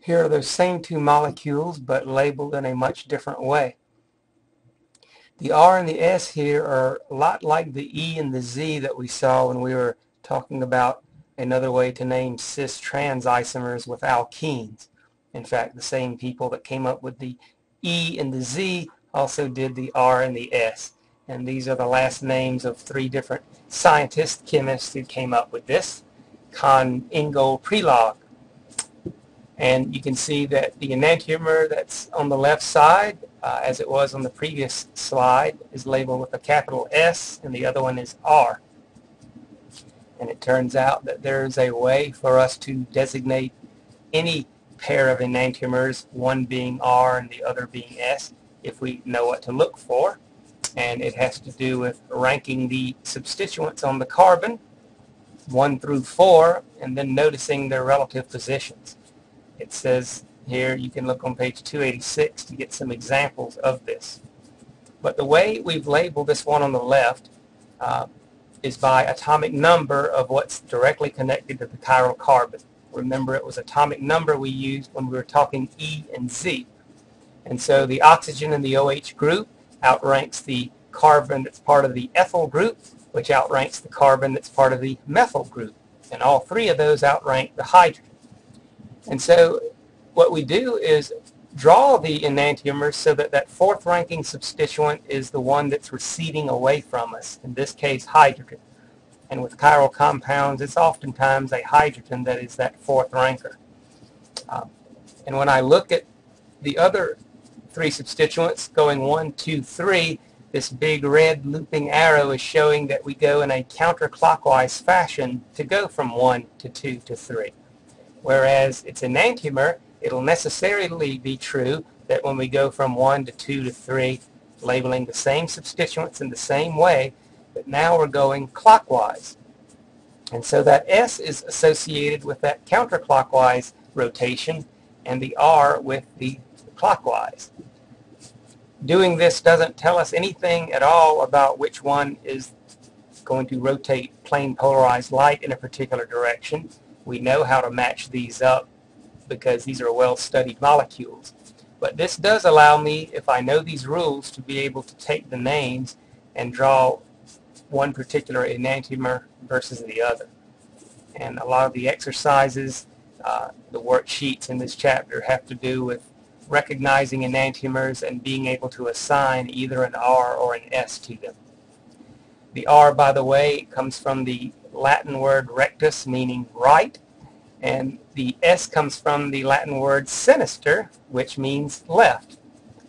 Here are those same two molecules but labeled in a much different way. The R and the S here are a lot like the E and the Z that we saw when we were talking about another way to name cis-trans isomers with alkenes. In fact, the same people that came up with the E and the Z also did the R and the S. And these are the last names of three different scientists, chemists who came up with this. Cahn Ingold Prelog. And you can see that the enantiomer that's on the left side, uh, as it was on the previous slide, is labeled with a capital S, and the other one is R. And it turns out that there's a way for us to designate any pair of enantiomers, one being R and the other being S, if we know what to look for. And it has to do with ranking the substituents on the carbon, 1 through 4, and then noticing their relative positions. It says here, you can look on page 286 to get some examples of this. But the way we've labeled this one on the left uh, is by atomic number of what's directly connected to the chiral carbon. Remember, it was atomic number we used when we were talking E and Z. And so the oxygen in the OH group outranks the carbon that's part of the ethyl group, which outranks the carbon that's part of the methyl group. And all three of those outrank the hydrogen. And so what we do is draw the enantiomers so that that fourth ranking substituent is the one that's receding away from us, in this case hydrogen. And with chiral compounds, it's oftentimes a hydrogen that is that fourth ranker. Um, and when I look at the other three substituents going one, two, three, this big red looping arrow is showing that we go in a counterclockwise fashion to go from 1 to 2 to 3. Whereas its enantiomer, it'll necessarily be true that when we go from 1 to 2 to 3, labeling the same substituents in the same way, but now we're going clockwise. And so that S is associated with that counterclockwise rotation and the R with the clockwise. Doing this doesn't tell us anything at all about which one is going to rotate plane polarized light in a particular direction. We know how to match these up because these are well-studied molecules. But this does allow me, if I know these rules, to be able to take the names and draw one particular enantiomer versus the other. And a lot of the exercises, uh, the worksheets in this chapter have to do with recognizing enantiomers and being able to assign either an R or an S to them. The R, by the way, comes from the Latin word rectus, meaning right, and the S comes from the Latin word sinister, which means left.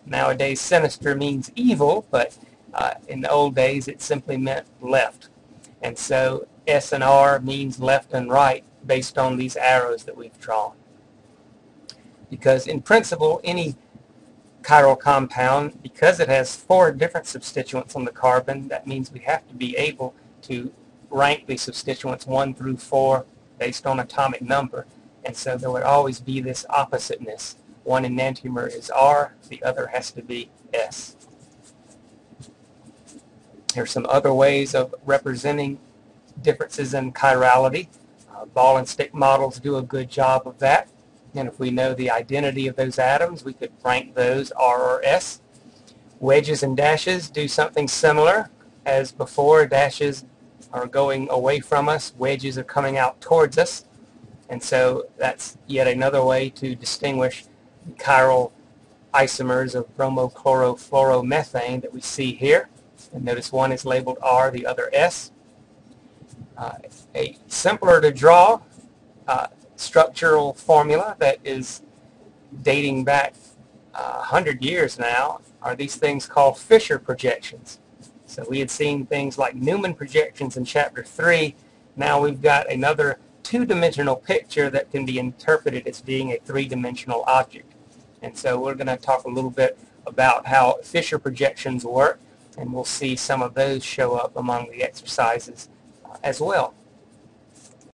Nowadays, sinister means evil, but uh, in the old days, it simply meant left. And so S and R means left and right based on these arrows that we've drawn. Because in principle, any chiral compound, because it has four different substituents on the carbon, that means we have to be able to rank the substituents 1 through 4 based on atomic number. And so there would always be this oppositeness. One enantiomer is R, the other has to be S. Here's some other ways of representing differences in chirality. Uh, ball and stick models do a good job of that. And if we know the identity of those atoms, we could rank those R or S. Wedges and dashes do something similar. As before, dashes are going away from us, wedges are coming out towards us. And so that's yet another way to distinguish chiral isomers of bromochlorofluoromethane that we see here. And notice one is labeled R, the other S. Uh, a simpler to draw uh, structural formula that is dating back uh, 100 years now are these things called Fischer projections. So we had seen things like Newman projections in Chapter 3. Now we've got another two-dimensional picture that can be interpreted as being a three-dimensional object. And so we're going to talk a little bit about how Fischer projections work, and we'll see some of those show up among the exercises uh, as well.